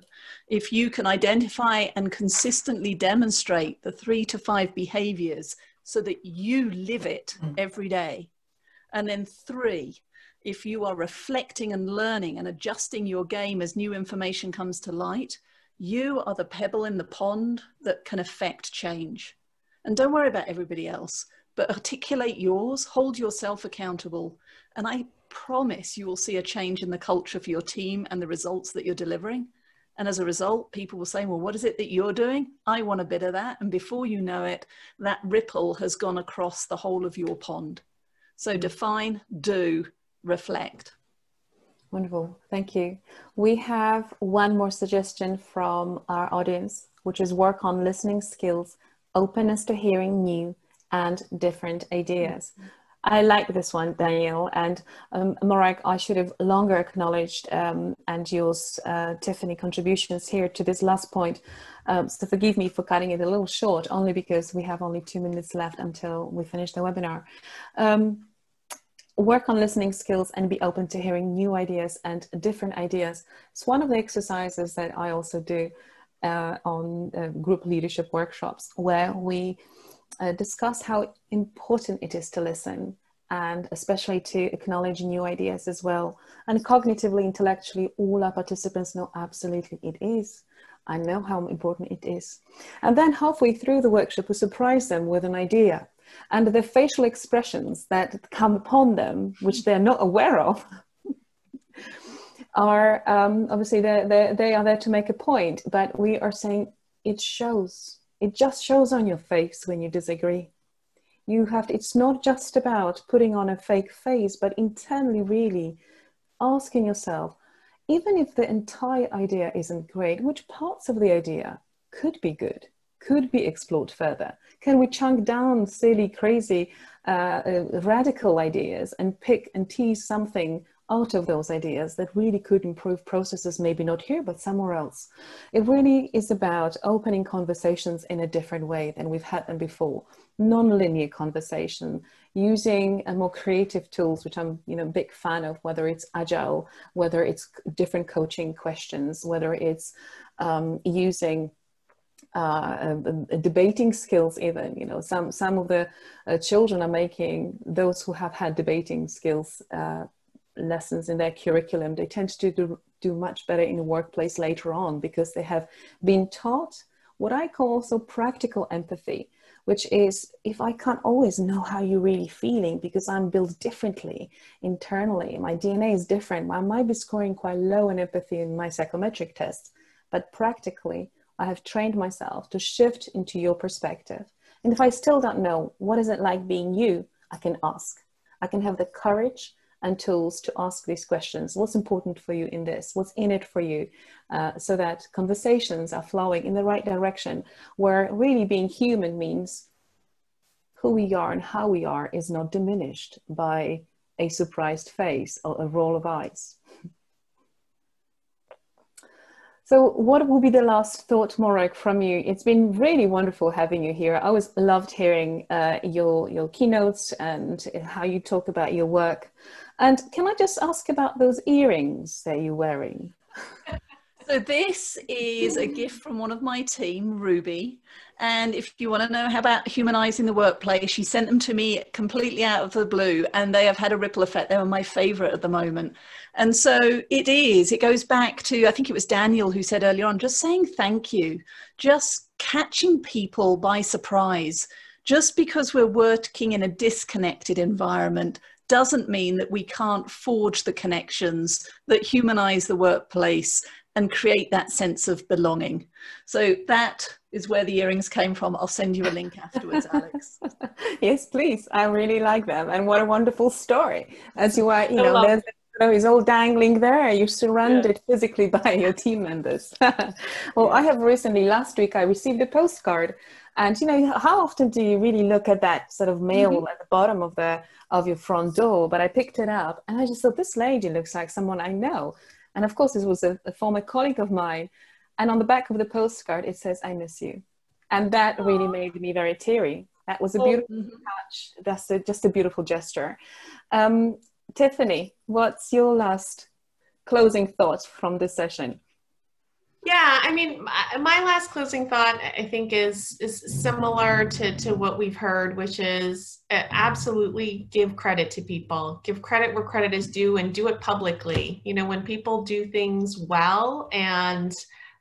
if you can identify and consistently demonstrate the three to five behaviors so that you live it mm. every day. And then three, if you are reflecting and learning and adjusting your game as new information comes to light, you are the pebble in the pond that can affect change. And don't worry about everybody else, but articulate yours, hold yourself accountable. And I promise you will see a change in the culture for your team and the results that you're delivering. And as a result, people will say, Well, what is it that you're doing? I want a bit of that. And before you know it, that ripple has gone across the whole of your pond. So define, do, reflect. Wonderful. Thank you. We have one more suggestion from our audience, which is work on listening skills, openness to hearing new and different ideas. Mm-hmm. I like this one, Daniel. And um, I should have longer acknowledged um, and yours, uh, Tiffany, contributions here to this last point. Um, so forgive me for cutting it a little short, only because we have only two minutes left until we finish the webinar. Um, work on listening skills and be open to hearing new ideas and different ideas. It's one of the exercises that I also do uh, on uh, group leadership workshops where we uh, discuss how important it is to listen and especially to acknowledge new ideas as well. And cognitively, intellectually, all our participants know absolutely it is. I know how important it is. And then halfway through the workshop, we surprise them with an idea. And the facial expressions that come upon them, which they're not aware of, are um, obviously they're, they're, they are there to make a point, but we are saying it shows it just shows on your face when you disagree. You have to, it's not just about putting on a fake face, but internally really asking yourself, even if the entire idea isn't great, which parts of the idea could be good, could be explored further? Can we chunk down silly, crazy, uh, uh, radical ideas and pick and tease something out of those ideas that really could improve processes, maybe not here, but somewhere else. It really is about opening conversations in a different way than we've had them before. Non-linear conversation, using a more creative tools, which I'm you know big fan of, whether it's agile, whether it's different coaching questions, whether it's um, using uh, uh, debating skills even you know some some of the uh, children are making those who have had debating skills uh, lessons in their curriculum, they tend to do, do much better in the workplace later on because they have been taught what I call also practical empathy, which is if I can't always know how you're really feeling because I'm built differently internally, my DNA is different, I might be scoring quite low in empathy in my psychometric tests, but practically, I have trained myself to shift into your perspective. And if I still don't know what is it like being you, I can ask. I can have the courage and tools to ask these questions. What's important for you in this? What's in it for you? Uh, so that conversations are flowing in the right direction, where really being human means who we are and how we are is not diminished by a surprised face or a roll of eyes. So, what will be the last thought, Morag, from you? It's been really wonderful having you here. I always loved hearing uh, your your keynotes and how you talk about your work. And can I just ask about those earrings that you're wearing? So this is a gift from one of my team, Ruby. And if you want to know how about humanizing the workplace, she sent them to me completely out of the blue and they have had a ripple effect. They were my favorite at the moment. And so it is, it goes back to, I think it was Daniel who said earlier on, just saying thank you, just catching people by surprise. Just because we're working in a disconnected environment doesn't mean that we can't forge the connections that humanize the workplace and create that sense of belonging. So that is where the earrings came from. I'll send you a link afterwards, Alex. yes, please. I really like them. And what a wonderful story. As you are, you know, there's you know, he's all dangling there. You're surrounded yeah. physically by your team members. well, I have recently, last week, I received a postcard. And you know, how often do you really look at that sort of mail mm-hmm. at the bottom of the of your front door? But I picked it up and I just thought this lady looks like someone I know. And of course, this was a, a former colleague of mine. And on the back of the postcard, it says, I miss you. And that really made me very teary. That was a oh, beautiful mm-hmm. touch. That's a, just a beautiful gesture. Um, Tiffany, what's your last closing thoughts from this session? Yeah, I mean, my last closing thought I think is is similar to to what we've heard, which is uh, absolutely give credit to people, give credit where credit is due, and do it publicly. You know, when people do things well and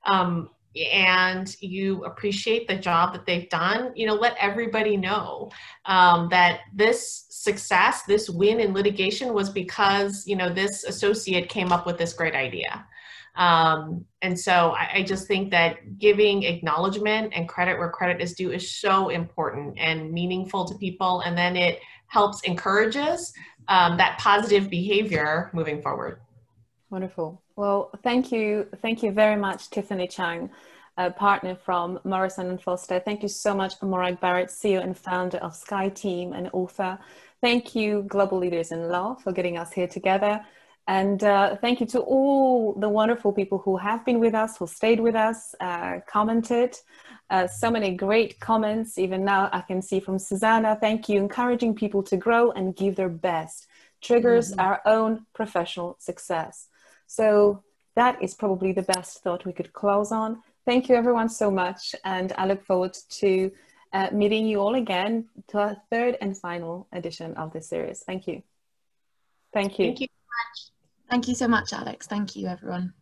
um, and you appreciate the job that they've done, you know, let everybody know um, that this success, this win in litigation was because, you know, this associate came up with this great idea. Um, and so I, I, just think that giving acknowledgement and credit where credit is due is so important and meaningful to people. And then it helps encourages um, that positive behavior moving forward. Wonderful. Well, thank you. Thank you very much, Tiffany Cheung, a partner from Morrison and Foerster. Thank you so much, Morag Barrett, CEO and founder of SkyeTeam and author. Thank you, Global Leaders in Law, for getting us here together. And uh, thank you to all the wonderful people who have been with us, who stayed with us, uh, commented. Uh, so many great comments. Even now, I can see from Susanna, thank you, encouraging people to grow and give their best. Triggers mm-hmm. our own professional success. So, that is probably the best thought we could close on. Thank you, everyone, so much. And I look forward to uh, meeting you all again to our third and final edition of this series. Thank you. Thank you. Thank you. Thank you so much, Alex. Thank you, everyone.